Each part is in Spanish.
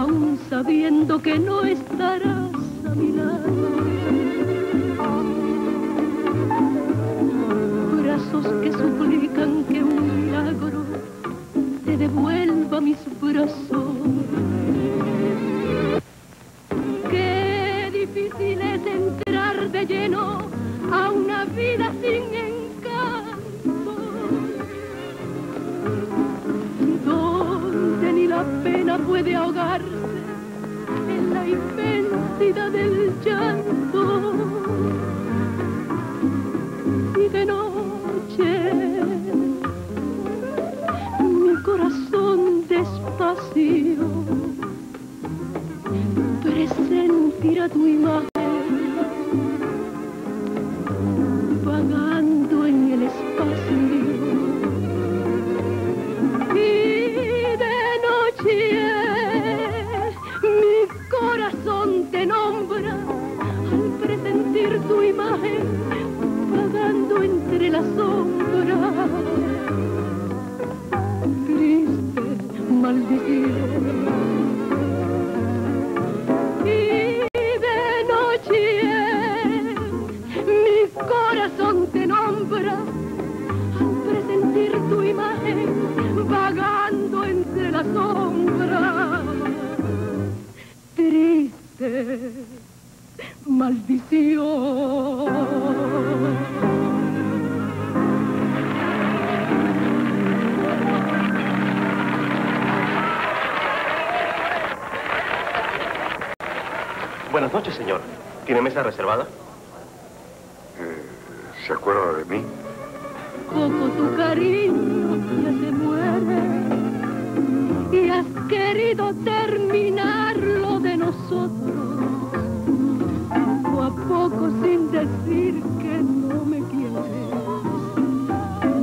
aún sabiendo que no estarás a mi lado. Brazos que suplican que un milagro te devuelva mis brazos. Puede ahogarse en la inmensidad del llanto. Y de noche mi corazón despacio presentirá tu imagen maldecido. Buenas noches, señor. ¿Tiene mesa reservada? Eh, ¿Se acuerda de mí? Poco tu cariño ya se muere y has querido terminar lo de nosotros. Poco a poco sin decir que no me quieres.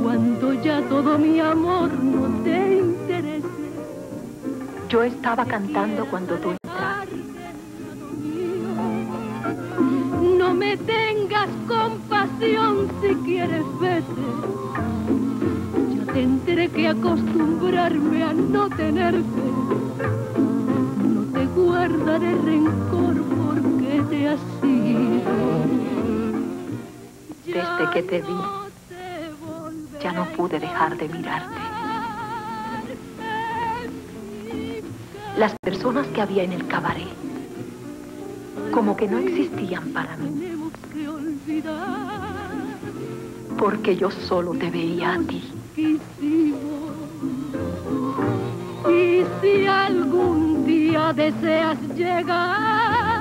Cuando ya todo mi amor no te interese. Yo estaba cantando cuando tú tengas compasión si quieres vete. Ya tendré que acostumbrarme a no tenerte. No te guardaré rencor porque te has ido. Desde que te vi, ya no pude dejar de mirarte. Las personas que había en el cabaret, como que no existían para mí, porque yo solo te veía a ti. Y si algún día deseas llegar